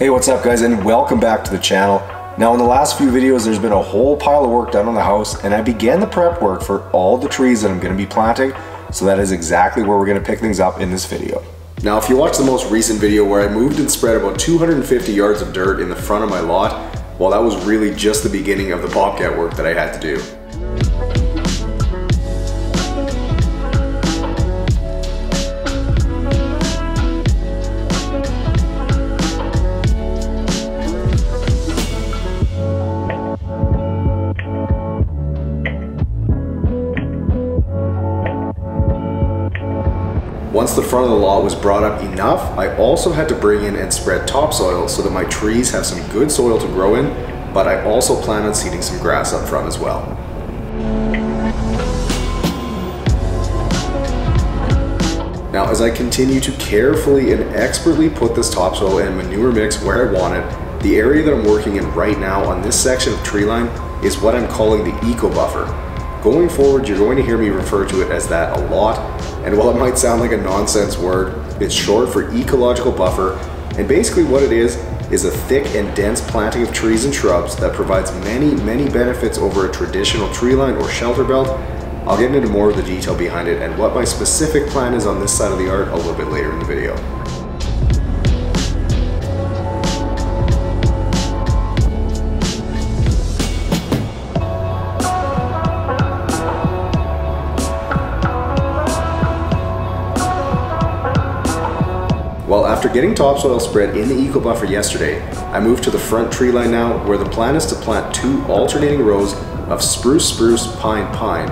Hey, what's up guys and welcome back to the channel. Now in the last few videos there's been a whole pile of work done on the house and I began the prep work for all the trees that I'm going to be planting so that is exactly where we're going to pick things up in this video. Now if you watch the most recent video where I moved and spread about 250 yards of dirt in the front of my lot, well that was really just the beginning of the bobcat work that I had to do. Front of the lot was brought up enough, I also had to bring in and spread topsoil so that my trees have some good soil to grow in, but I also plan on seeding some grass up front as well. Now as I continue to carefully and expertly put this topsoil and manure mix where I want it, the area that I'm working in right now on this section of tree line is what I'm calling the eco buffer. Going forward, you're going to hear me refer to it as that a lot, and while it might sound like a nonsense word, it's short for ecological buffer, and basically what it is, is a thick and dense planting of trees and shrubs that provides many, many benefits over a traditional tree line or shelter belt. I'll get into more of the detail behind it and what my specific plan is on this side of the art a little bit later in the video. After getting topsoil spread in the eco buffer yesterday, I moved to the front tree line now where the plan is to plant two alternating rows of spruce spruce pine pine,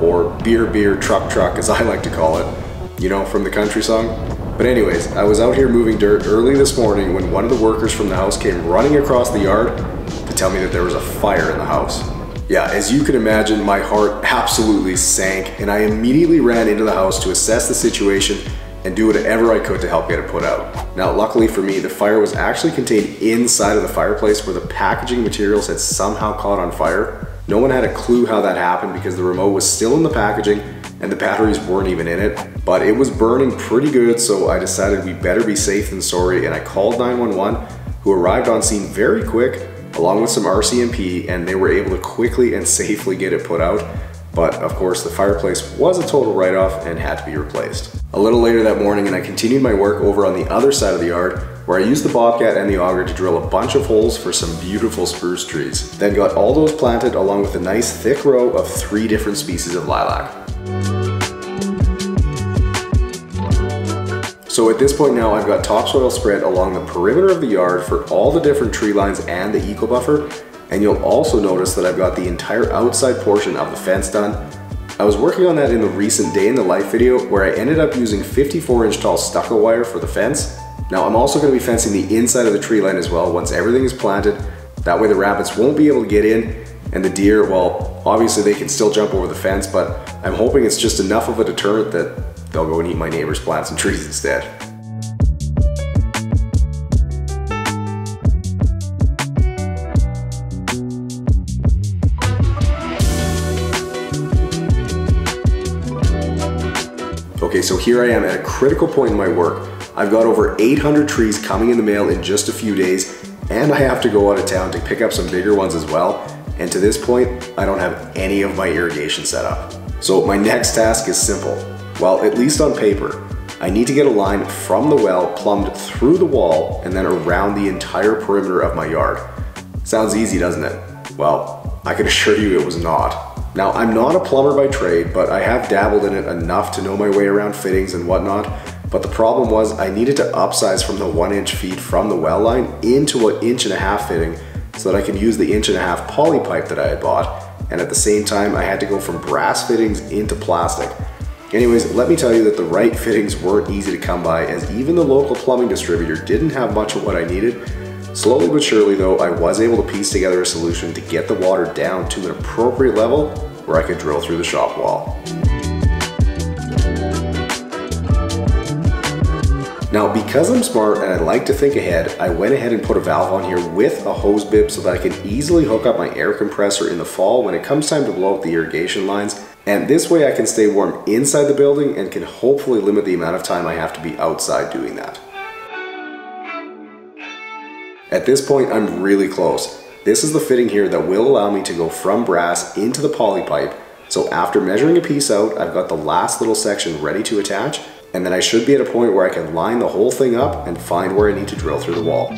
or beer beer truck truck as I like to call it, you know, from the country song. But anyways, I was out here moving dirt early this morning when one of the workers from the house came running across the yard to tell me that there was a fire in the house. Yeah, as you can imagine, my heart absolutely sank and I immediately ran into the house to assess the situation and do whatever I could to help get it put out. Now, luckily for me, the fire was actually contained inside of the fireplace where the packaging materials had somehow caught on fire. No one had a clue how that happened because the remote was still in the packaging and the batteries weren't even in it, but it was burning pretty good, so I decided we better be safe than sorry, and I called 911, who arrived on scene very quick, along with some RCMP, and they were able to quickly and safely get it put out. But of course, the fireplace was a total write-off and had to be replaced. A little later that morning and I continued my work over on the other side of the yard where I used the Bobcat and the auger to drill a bunch of holes for some beautiful spruce trees. Then got all those planted along with a nice thick row of three different species of lilac. So at this point now I've got topsoil spread along the perimeter of the yard for all the different tree lines and the eco buffer and you'll also notice that I've got the entire outside portion of the fence done I was working on that in the recent day in the life video where I ended up using 54 inch tall stucco wire for the fence. Now I'm also going to be fencing the inside of the tree line as well once everything is planted. That way the rabbits won't be able to get in and the deer, well, obviously they can still jump over the fence, but I'm hoping it's just enough of a deterrent that they'll go and eat my neighbor's plants and trees instead. Okay, so here I am at a critical point in my work. I've got over 800 trees coming in the mail in just a few days, and I have to go out of town to pick up some bigger ones as well. And to this point, I don't have any of my irrigation set up. So my next task is simple. Well, at least on paper, I need to get a line from the well plumbed through the wall and then around the entire perimeter of my yard. Sounds easy, doesn't it? Well, I can assure you it was not. Now, I'm not a plumber by trade, but I have dabbled in it enough to know my way around fittings and whatnot. But the problem was I needed to upsize from the one inch feed from the well line into an inch and a half fitting so that I could use the inch and a half poly pipe that I had bought. And at the same time, I had to go from brass fittings into plastic. Anyways, let me tell you that the right fittings weren't easy to come by as even the local plumbing distributor didn't have much of what I needed Slowly but surely though, I was able to piece together a solution to get the water down to an appropriate level where I could drill through the shop wall. Now, because I'm smart and I like to think ahead, I went ahead and put a valve on here with a hose bib so that I can easily hook up my air compressor in the fall when it comes time to blow up the irrigation lines. And this way I can stay warm inside the building and can hopefully limit the amount of time I have to be outside doing that. At this point, I'm really close. This is the fitting here that will allow me to go from brass into the poly pipe. So after measuring a piece out, I've got the last little section ready to attach, and then I should be at a point where I can line the whole thing up and find where I need to drill through the wall.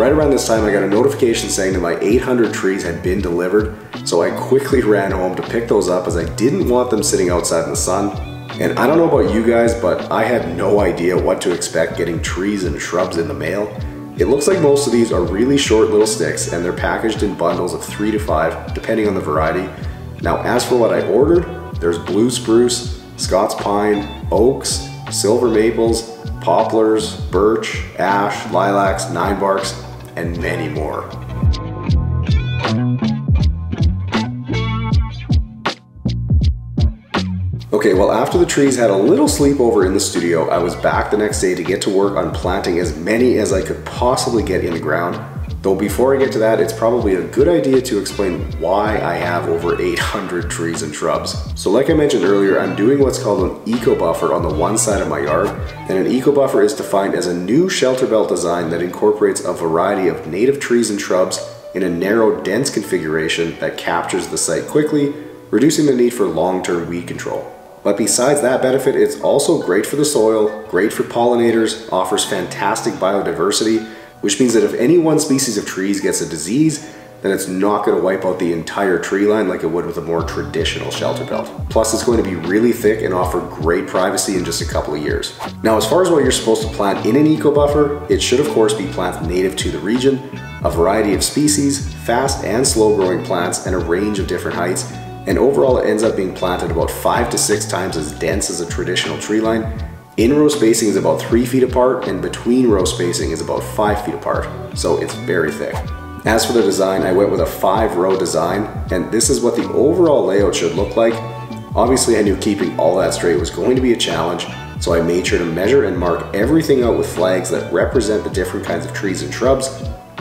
Right around this time, I got a notification saying that my 800 trees had been delivered, so I quickly ran home to pick those up as I didn't want them sitting outside in the sun. And I don't know about you guys, but I had no idea what to expect getting trees and shrubs in the mail. It looks like most of these are really short little sticks and they're packaged in bundles of three to five, depending on the variety. Now, as for what I ordered, there's blue spruce, Scots pine, oaks, silver maples, poplars, birch, ash, lilacs, nine barks, and many more. Okay, well after the trees had a little sleepover in the studio, I was back the next day to get to work on planting as many as I could possibly get in the ground. Though before I get to that, it's probably a good idea to explain why I have over 800 trees and shrubs. So like I mentioned earlier, I'm doing what's called an eco buffer on the one side of my yard. And an eco buffer is defined as a new shelter belt design that incorporates a variety of native trees and shrubs in a narrow, dense configuration that captures the site quickly, reducing the need for long-term weed control. But besides that benefit, it's also great for the soil, great for pollinators, offers fantastic biodiversity, which means that if any one species of trees gets a disease, then it's not going to wipe out the entire tree line like it would with a more traditional shelter belt. Plus it's going to be really thick and offer great privacy in just a couple of years. Now as far as what you're supposed to plant in an eco buffer, it should of course be plants native to the region, a variety of species, fast and slow growing plants, and a range of different heights, and overall it ends up being planted about five to six times as dense as a traditional tree line, in-row spacing is about 3 feet apart and between row spacing is about 5 feet apart, so it's very thick. As for the design, I went with a 5 row design and this is what the overall layout should look like. Obviously I knew keeping all that straight was going to be a challenge, so I made sure to measure and mark everything out with flags that represent the different kinds of trees and shrubs,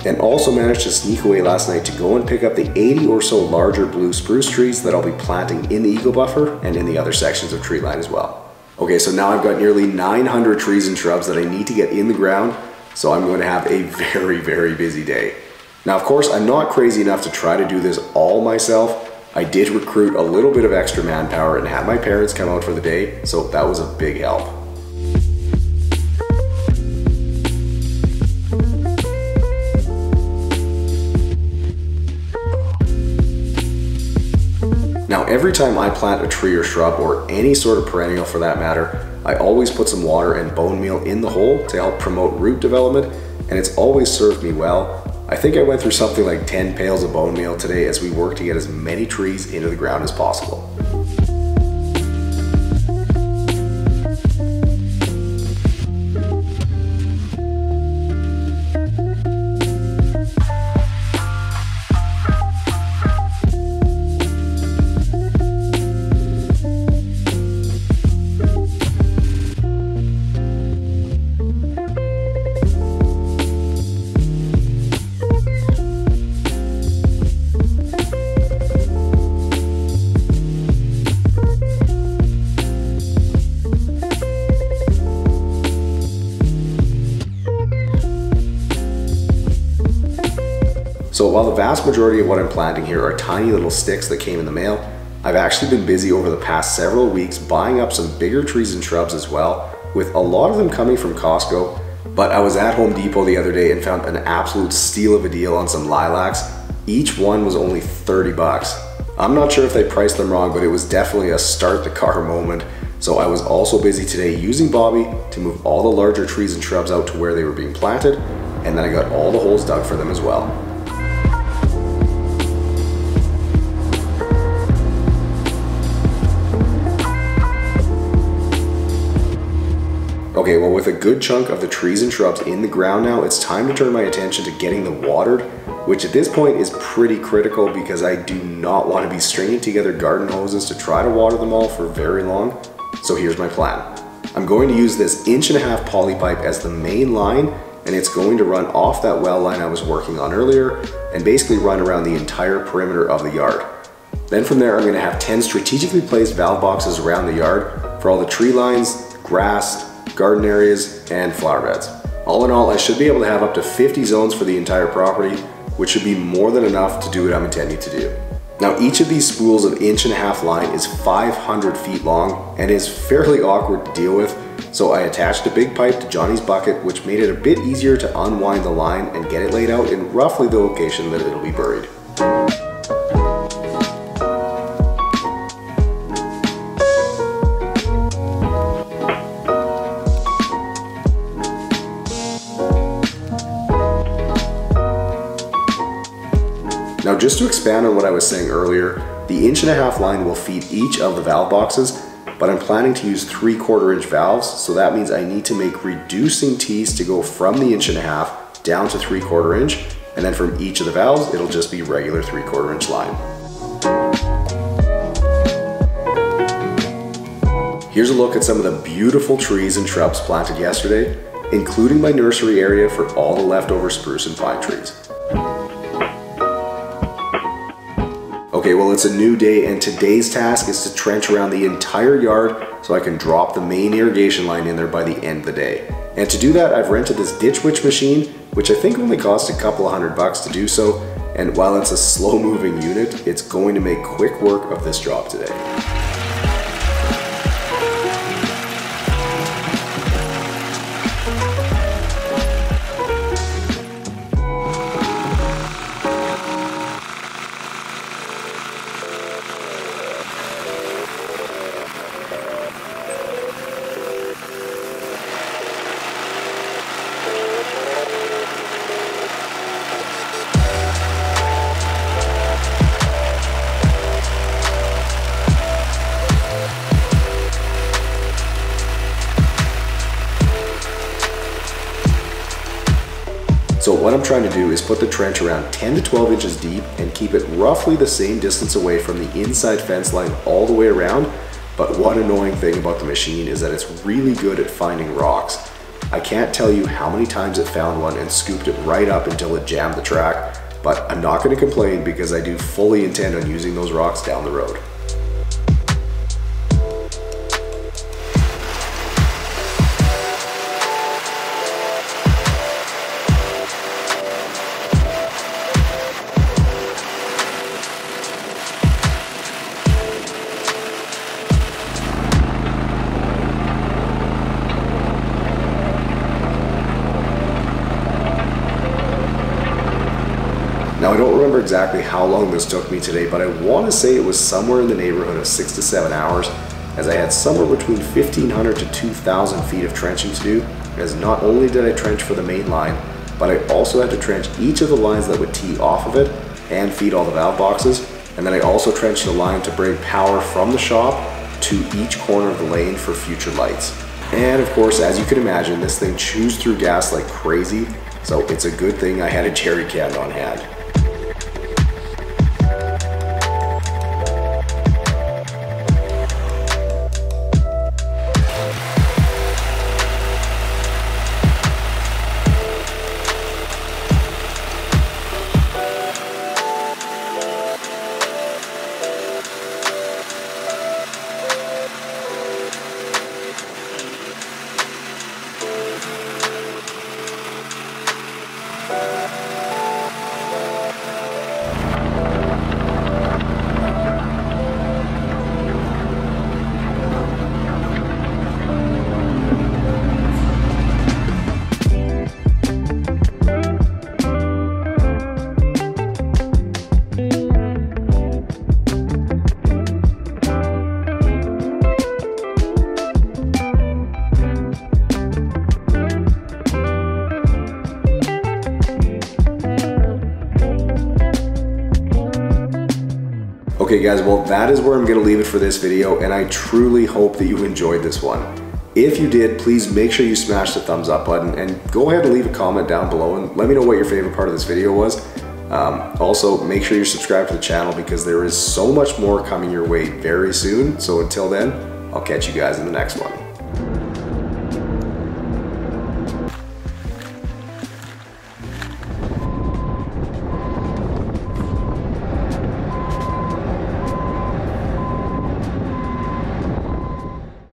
and also managed to sneak away last night to go and pick up the 80 or so larger blue spruce trees that I'll be planting in the eco buffer and in the other sections of tree line as well. Okay, so now I've got nearly 900 trees and shrubs that I need to get in the ground, so I'm going to have a very, very busy day. Now, of course, I'm not crazy enough to try to do this all myself. I did recruit a little bit of extra manpower and had my parents come out for the day, so that was a big help. Now every time I plant a tree or shrub or any sort of perennial for that matter, I always put some water and bone meal in the hole to help promote root development and it's always served me well. I think I went through something like 10 pails of bone meal today as we work to get as many trees into the ground as possible. So while the vast majority of what I'm planting here are tiny little sticks that came in the mail, I've actually been busy over the past several weeks buying up some bigger trees and shrubs as well, with a lot of them coming from Costco. But I was at Home Depot the other day and found an absolute steal of a deal on some lilacs. Each one was only 30 bucks. I'm not sure if they priced them wrong, but it was definitely a start the car moment. So I was also busy today using Bobby to move all the larger trees and shrubs out to where they were being planted, and then I got all the holes dug for them as well. Okay, well with a good chunk of the trees and shrubs in the ground now, it's time to turn my attention to getting them watered, which at this point is pretty critical because I do not want to be stringing together garden hoses to try to water them all for very long. So here's my plan. I'm going to use this inch and a half poly pipe as the main line and it's going to run off that well line I was working on earlier and basically run around the entire perimeter of the yard. Then from there, I'm gonna have 10 strategically placed valve boxes around the yard for all the tree lines, grass, garden areas, and flower beds. All in all, I should be able to have up to 50 zones for the entire property, which should be more than enough to do what I'm intending to do. Now each of these spools of inch and a half line is 500 feet long and is fairly awkward to deal with, so I attached a big pipe to Johnny's bucket which made it a bit easier to unwind the line and get it laid out in roughly the location that it'll be buried. Expand on what I was saying earlier, the inch and a half line will feed each of the valve boxes, but I'm planning to use three quarter inch valves, so that means I need to make reducing tees to go from the inch and a half down to three quarter inch, and then from each of the valves, it'll just be regular three quarter inch line. Here's a look at some of the beautiful trees and shrubs planted yesterday, including my nursery area for all the leftover spruce and pine trees. Okay, well it's a new day and today's task is to trench around the entire yard so I can drop the main irrigation line in there by the end of the day. And to do that, I've rented this Ditch Witch machine, which I think only cost a couple of hundred bucks to do so. And while it's a slow moving unit, it's going to make quick work of this job today. Do is put the trench around 10 to 12 inches deep and keep it roughly the same distance away from the inside fence line all the way around. But one annoying thing about the machine is that it's really good at finding rocks. I can't tell you how many times it found one and scooped it right up until it jammed the track, but I'm not gonna complain because I do fully intend on using those rocks down the road. Exactly how long this took me today, but I want to say it was somewhere in the neighborhood of six to seven hours, as I had somewhere between 1,500 to 2,000 feet of trenching to do, as not only did I trench for the main line, but I also had to trench each of the lines that would tee off of it and feed all the valve boxes, and then I also trenched the line to bring power from the shop to each corner of the lane for future lights. And of course, as you can imagine, this thing chews through gas like crazy, so it's a good thing I had a jerry can on hand. Guys, well that is where I'm gonna leave it for this video and I truly hope that you enjoyed this one. If you did, please make sure you smash the thumbs up button and go ahead and leave a comment down below and let me know what your favorite part of this video was. Um, also, make sure you're subscribed to the channel because there is so much more coming your way very soon. So until then, I'll catch you guys in the next one.